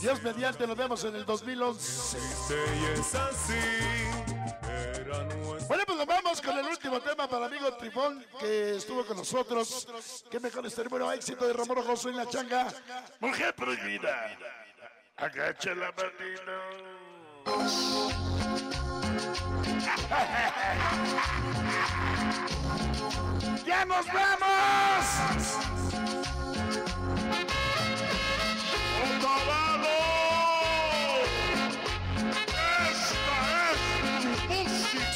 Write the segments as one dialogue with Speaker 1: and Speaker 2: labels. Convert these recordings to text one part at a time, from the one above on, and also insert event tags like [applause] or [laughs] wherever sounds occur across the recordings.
Speaker 1: Dios mediante, nos vemos en el 2011.
Speaker 2: y es así. Era nuestro.
Speaker 1: Bueno, pues nos vamos con el último tema para amigo Trifón que estuvo con nosotros. Qué mejor este bueno éxito de Ramón Rojoso en la changa. Mujer prohibida. Agacha la [laughs] ¡Ya nos vamos!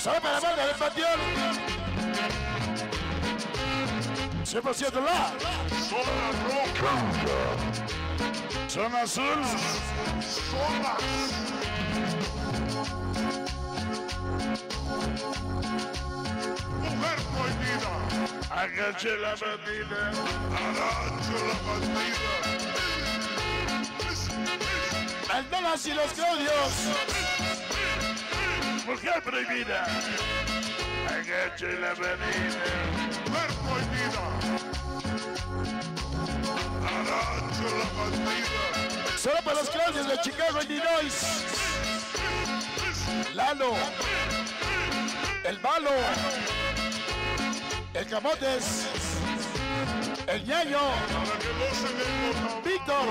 Speaker 1: Solo para la banda del panteón. 100% la.
Speaker 3: Zona roja,
Speaker 1: Zona azul.
Speaker 3: zonas. Mujer prohibida,
Speaker 1: Agache la bandida.
Speaker 3: aracho la bandida.
Speaker 1: Aldonas y los Claudios. Mujer prohibida. Agache la bandida.
Speaker 3: Mujer prohibida, aracho la bandida.
Speaker 1: Solo para los Claudios de Chicago, Illinois. Lalo. El Malo. El Camotes. El
Speaker 3: el Octavado
Speaker 1: Víctor.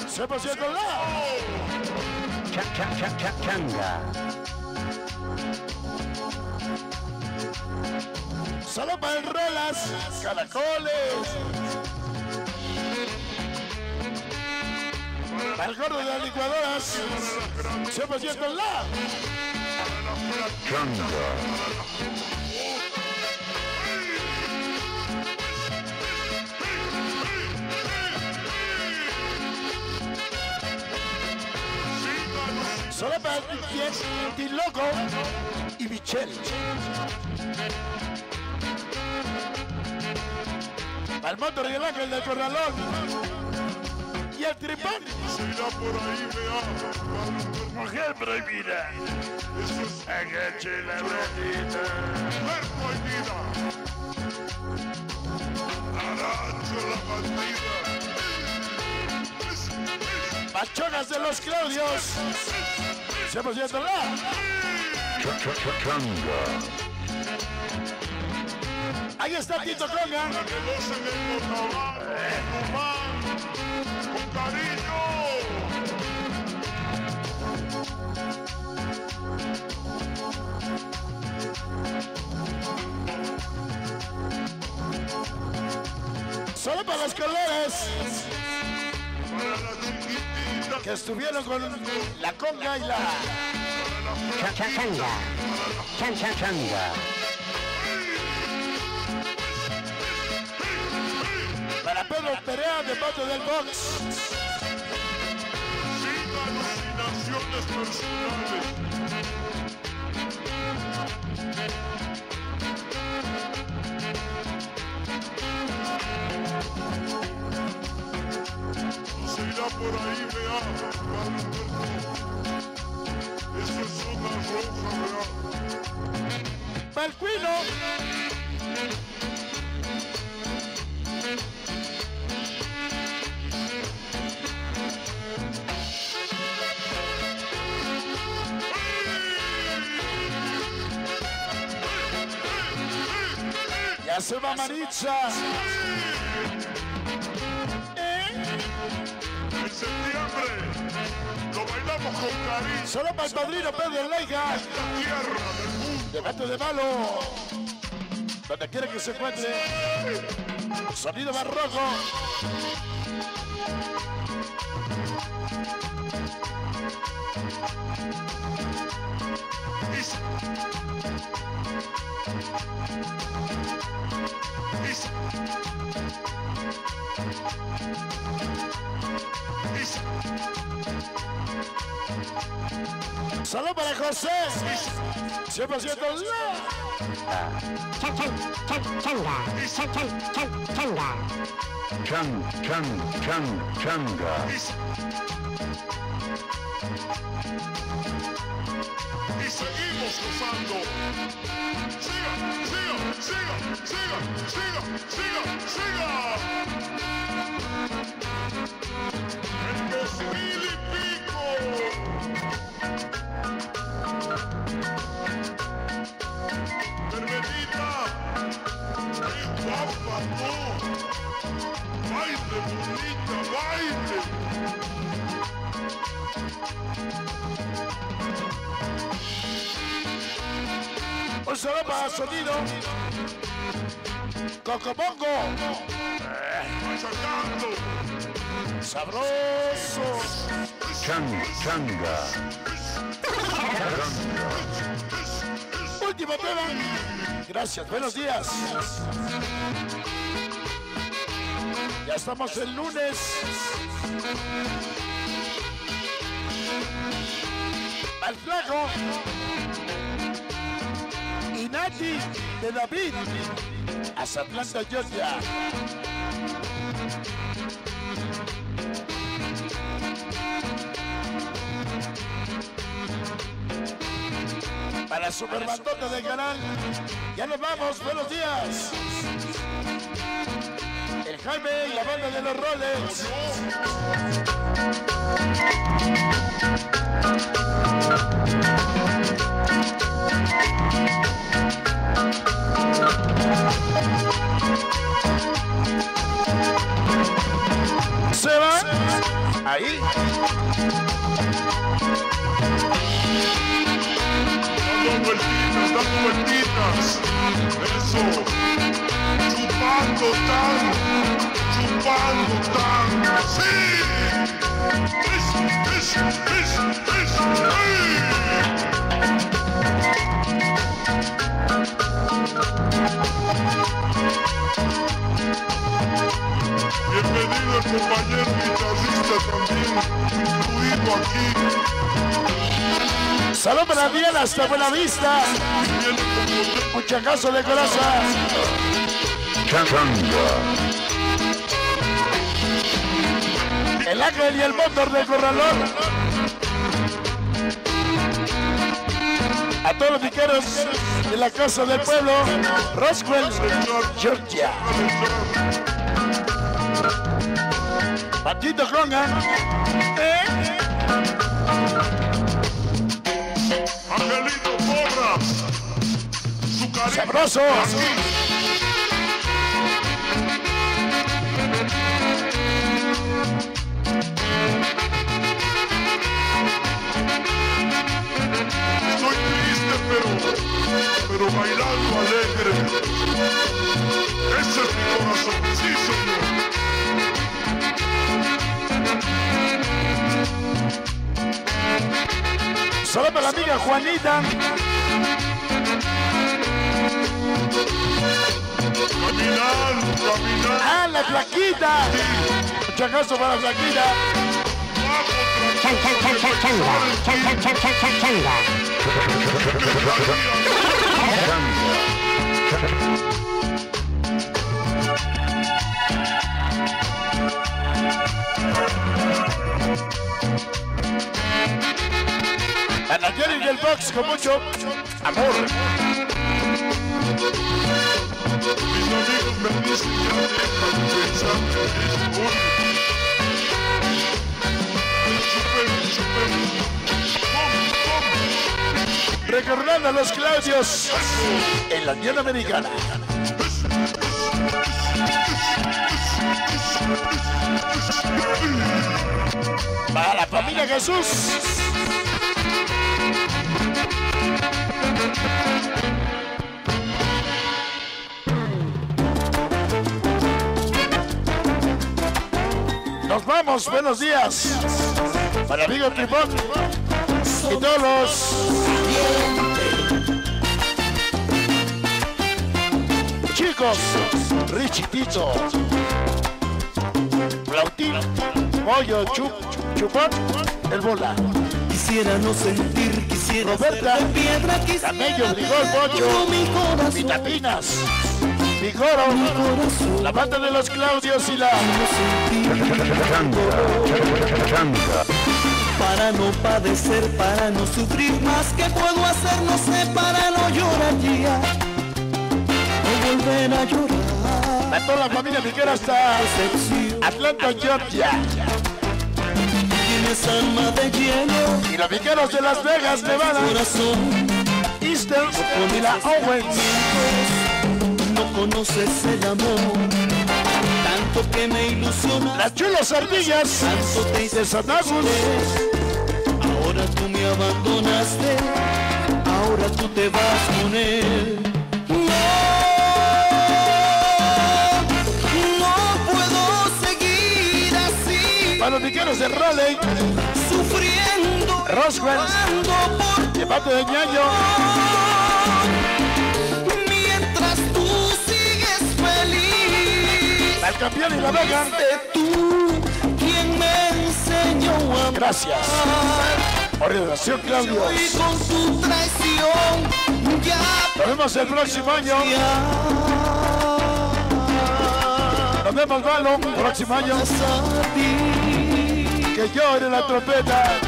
Speaker 3: y el
Speaker 1: 100% la.
Speaker 4: Cha cha cha cha changa.
Speaker 1: Solo para el Rolas. Caracoles. Para el gordo de las licuadoras. 100% la. Solo para el Tiloco y Michelle. Para el moto Miguel Ángel del Corralón. Y el tripón.
Speaker 3: Se irá por ahí, vea.
Speaker 1: Mujer prohibida. Agache la bandita.
Speaker 3: mujer prohibida. Aracho la bandida.
Speaker 1: Pachonas de los Claudios. 100% la.
Speaker 4: Cha cha cha changa.
Speaker 1: Ahí está Tito Conga. Solo para los colores. Que estuvieron con la conga y la.
Speaker 4: Cha cha changa. Chan cha changa.
Speaker 1: Para Pedro Perea de parte del box.
Speaker 3: Sin alucinaciones personales. Por ahí, vea, Padre Humberto. Eso es zona roja, vea.
Speaker 1: Cuino. Ya se va Maritza. Solo para el padrino Pedro Leiga. Debate de malo. Donde quiera que se encuentre. Sonido barroco. Solo para José. 100% la.
Speaker 4: Cha cha cha changa. Cha cha cha changa.
Speaker 5: Chang, chang, chang, changa.
Speaker 3: Y seguimos gozando. Siga, siga, siga, siga, siga, siga.
Speaker 1: Saludo para sonido.
Speaker 3: Machacando.
Speaker 1: Sabroso.
Speaker 5: Changa, changa.
Speaker 1: Último tema. Gracias, buenos días. Ya estamos el lunes. Al flaco. De David. Hasta Atlanta, Georgia. Para Superbandota del canal. Ya nos vamos, buenos días. El Jaime y la banda de los roles.
Speaker 3: Chupando tan. Chupando tan. Sí. Es, es, es. Bienvenido el compañero guitarrista también, incluido aquí.
Speaker 1: Salud para Diana hasta Buenavista.
Speaker 3: Viene como
Speaker 1: Un changazo de coraza.
Speaker 5: Changa.
Speaker 1: El ángel y el motor del corralón. A todos los piqueros de la casa del pueblo, Roswell, Georgia. Patito Conga. ¿Eh?
Speaker 3: Angelito Porras.
Speaker 1: Sabroso.
Speaker 3: Estoy triste, pero, pero bailando alegre. Ese es mi corazón, sí, señor.
Speaker 1: Solo para la amiga Juanita.
Speaker 3: Caminando, caminando.
Speaker 1: Ah, la flaquita. Un changazo para la flaquita.
Speaker 4: Chan, chan, chan, chan, changa. Chan, chan, chan, chan, chan, changa.
Speaker 1: A Nayeli y el box con mucho amor. Recordando a los Claudios en la Unión Americana. Para la familia Jesús. Nos vamos, buenos días. Para amigo Tripón y todos los chicos, Richie Tito, Flautín, Pollo, Chup, Chupón, el bola,
Speaker 6: Quisiera no sentir, quisiera
Speaker 1: Roberta,
Speaker 6: ser de piedra, quisiera
Speaker 1: Camello, Brigol, Bocho,
Speaker 6: todo mi corazón,
Speaker 1: la banda de los Claudios y la
Speaker 6: para no padecer, para no sufrir más, ¿qué puedo hacer? No sé, para no llorar ya, no volver a llorar,
Speaker 1: a toda la familia piquera hasta Atlanta, Georgia.
Speaker 6: tienes alma de hielo,
Speaker 1: Y los piqueros de Las Vegas, Nevada,
Speaker 6: corazón,
Speaker 1: Eastern y la Owens.
Speaker 6: No conoces el amor, tanto que me ilusiona.
Speaker 1: Las chulas ardillas.
Speaker 6: Tanto te hice
Speaker 1: de.
Speaker 6: Ahora tú me abandonaste, ahora tú te vas con él. No, no puedo seguir así,
Speaker 1: Para los piqueros de Raleigh,
Speaker 6: sufriendo,
Speaker 1: Roswell, de parte de Ñaño, al campeón y la Vega.
Speaker 6: Tú, quien me enseñó a.
Speaker 1: Gracias. Organización Claudio.
Speaker 6: Con tu traición ya
Speaker 1: Nos vemos el próximo año. Nos vemos, Valo, próximo año. Que llore la trompeta.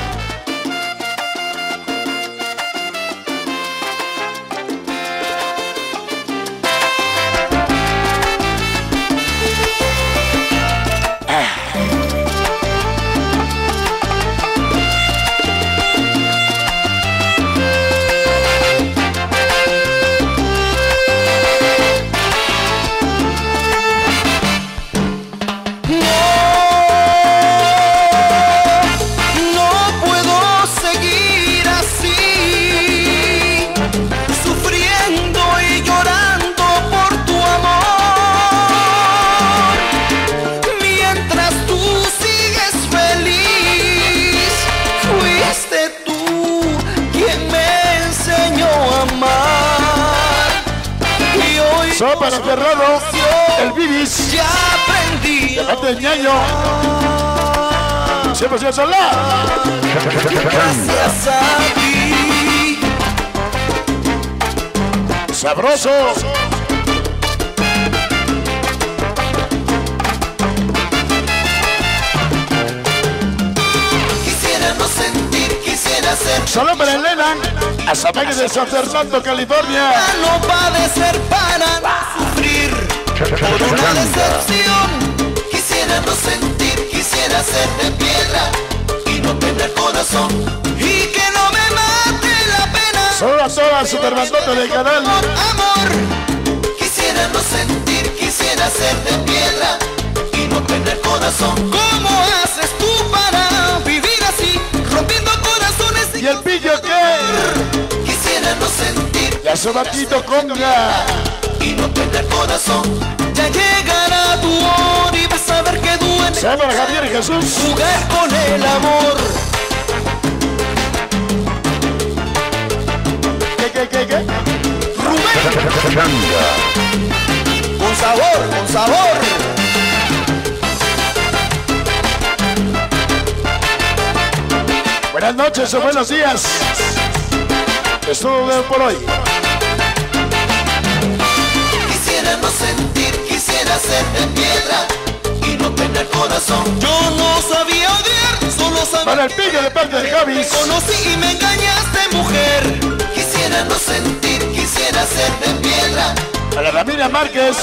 Speaker 1: Ferrado, el Bibis,
Speaker 6: ya aprendí a
Speaker 1: parte de Ñaño. 100% solar.
Speaker 6: gracias a ti.
Speaker 1: Sabroso.
Speaker 6: Quisiera no sentir, quisiera ser
Speaker 1: Salud para Elena, a Zapalles de San Fernando, California.
Speaker 6: no padecer para no sufrir por una decepción. Quisiera no sentir, quisiera ser de piedra y no tener corazón y que no me mate la pena.
Speaker 1: Solo a todas superbandotas del canal.
Speaker 6: Por amor, quisiera no sentir, quisiera ser de piedra y no tener corazón. ¿Cómo haces tú para vivir así, rompiendo corazones
Speaker 1: Y el pillo que
Speaker 6: Quisiera no sentir
Speaker 1: la sobatito conga.
Speaker 6: Y no tener corazón. Ya llegará tu hora y vas a ver que duele
Speaker 1: Se llama Javier y Jesús.
Speaker 6: jugar con el amor.
Speaker 1: ¿Qué, qué, qué, qué?
Speaker 6: Rubén, con sabor, con sabor.
Speaker 1: Buenas noches o buenos días. Es todo por hoy.
Speaker 6: Quisiera ser de piedra y no tener corazón. Yo no sabía odiar, solo sabía
Speaker 1: Para el pillo de parte de Javis.
Speaker 6: conocí y me engañaste, mujer. Quisiera no sentir, quisiera ser de piedra.
Speaker 1: Para Ramírez Márquez.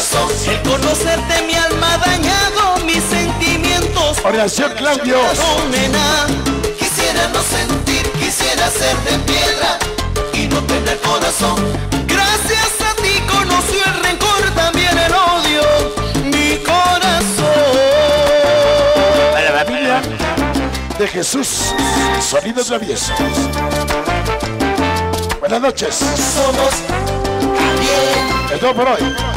Speaker 6: El conocerte mi alma ha dañado mis sentimientos.
Speaker 1: Oración Claudio.
Speaker 6: Quisiera no sentir, quisiera ser de piedra y no tener corazón. Gracias a ti conoció el rencor, también el
Speaker 1: Jesús. Sonido travieso. Buenas noches.
Speaker 6: Somos alguien.
Speaker 1: Es todo por hoy.